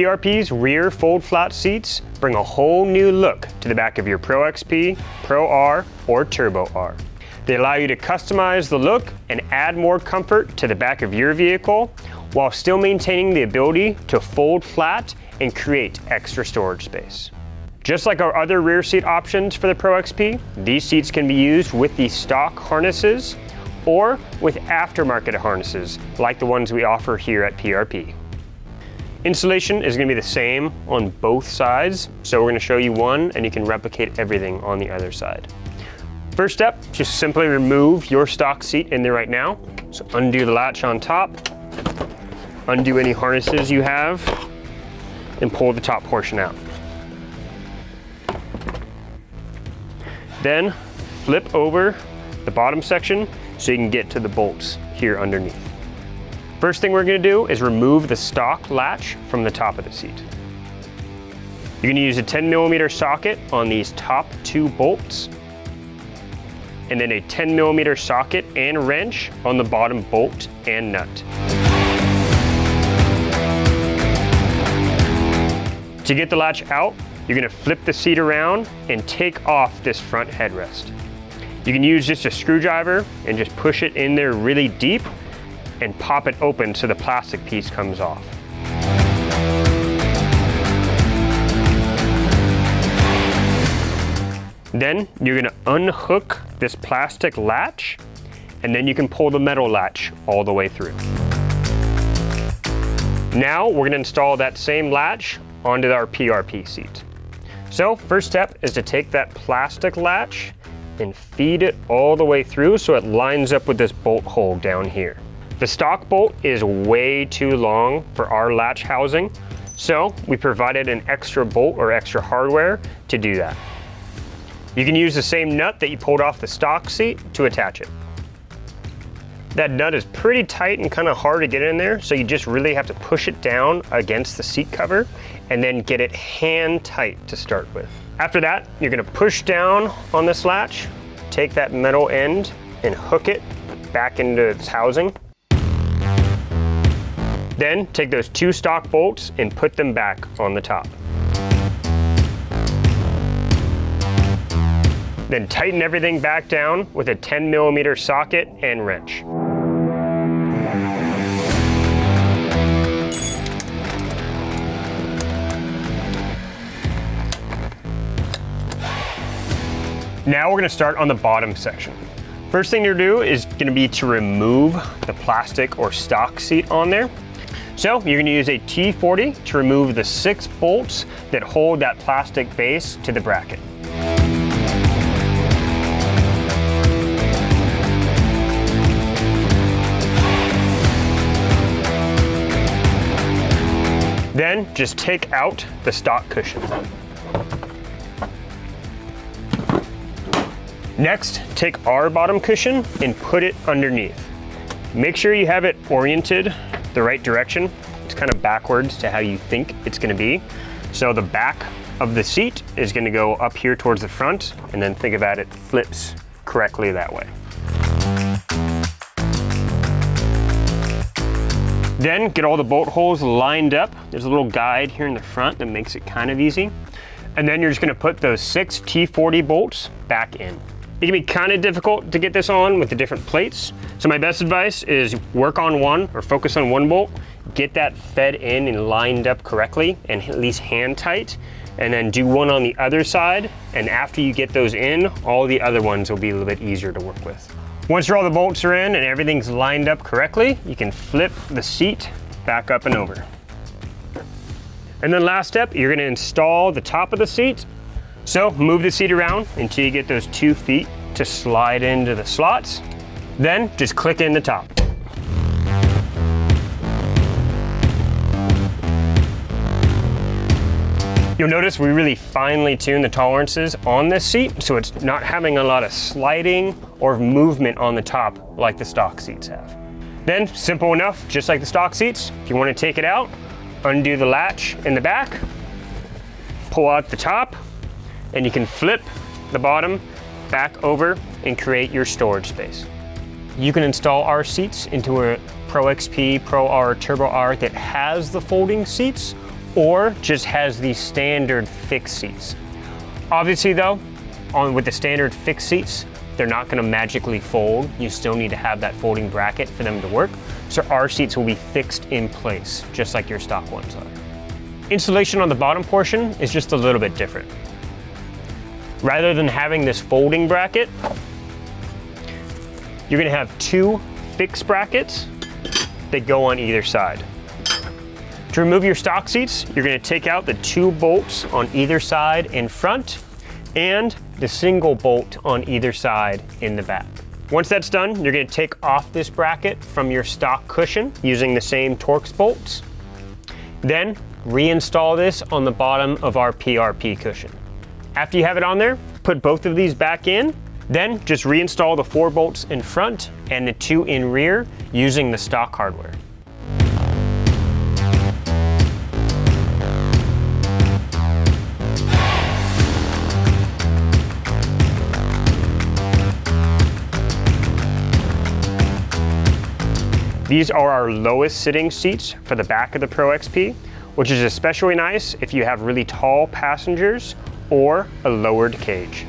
PRP's rear fold flat seats bring a whole new look to the back of your Pro XP, Pro R, or Turbo R. They allow you to customize the look and add more comfort to the back of your vehicle while still maintaining the ability to fold flat and create extra storage space. Just like our other rear seat options for the Pro XP, these seats can be used with the stock harnesses or with aftermarket harnesses like the ones we offer here at PRP. Installation is going to be the same on both sides, so we're going to show you one and you can replicate everything on the other side. First step, just simply remove your stock seat in there right now. So undo the latch on top, undo any harnesses you have, and pull the top portion out. Then flip over the bottom section so you can get to the bolts here underneath. First thing we're gonna do is remove the stock latch from the top of the seat. You're gonna use a 10 millimeter socket on these top two bolts, and then a 10 millimeter socket and wrench on the bottom bolt and nut. To get the latch out, you're gonna flip the seat around and take off this front headrest. You can use just a screwdriver and just push it in there really deep and pop it open so the plastic piece comes off. Then you're gonna unhook this plastic latch and then you can pull the metal latch all the way through. Now we're gonna install that same latch onto our PRP seat. So first step is to take that plastic latch and feed it all the way through so it lines up with this bolt hole down here. The stock bolt is way too long for our latch housing, so we provided an extra bolt or extra hardware to do that. You can use the same nut that you pulled off the stock seat to attach it. That nut is pretty tight and kind of hard to get in there, so you just really have to push it down against the seat cover and then get it hand tight to start with. After that, you're gonna push down on this latch, take that metal end and hook it back into its housing then take those two stock bolts and put them back on the top. Then tighten everything back down with a 10 millimeter socket and wrench. Now we're gonna start on the bottom section. First thing you're going to do is gonna be to remove the plastic or stock seat on there. So you're gonna use a T40 to remove the six bolts that hold that plastic base to the bracket. Then just take out the stock cushion. Next, take our bottom cushion and put it underneath. Make sure you have it oriented the right direction. It's kind of backwards to how you think it's gonna be. So the back of the seat is gonna go up here towards the front and then think about it flips correctly that way. Then get all the bolt holes lined up. There's a little guide here in the front that makes it kind of easy. And then you're just gonna put those six T40 bolts back in. It can be kind of difficult to get this on with the different plates. So my best advice is work on one or focus on one bolt, get that fed in and lined up correctly and at least hand tight, and then do one on the other side. And after you get those in, all the other ones will be a little bit easier to work with. Once all the bolts are in and everything's lined up correctly, you can flip the seat back up and over. And then last step, you're gonna install the top of the seat so move the seat around until you get those two feet to slide into the slots. Then just click in the top. You'll notice we really finely tune the tolerances on this seat so it's not having a lot of sliding or movement on the top like the stock seats have. Then, simple enough, just like the stock seats, if you want to take it out, undo the latch in the back, pull out the top, and you can flip the bottom back over and create your storage space. You can install our seats into a Pro XP, Pro R, Turbo R that has the folding seats, or just has the standard fixed seats. Obviously though, on with the standard fixed seats, they're not gonna magically fold. You still need to have that folding bracket for them to work. So our seats will be fixed in place, just like your stock ones are. Installation on the bottom portion is just a little bit different. Rather than having this folding bracket, you're gonna have two fixed brackets that go on either side. To remove your stock seats, you're gonna take out the two bolts on either side in front and the single bolt on either side in the back. Once that's done, you're gonna take off this bracket from your stock cushion using the same Torx bolts. Then reinstall this on the bottom of our PRP cushion. After you have it on there, put both of these back in, then just reinstall the four bolts in front and the two in rear using the stock hardware. These are our lowest sitting seats for the back of the Pro XP, which is especially nice if you have really tall passengers or a lowered cage.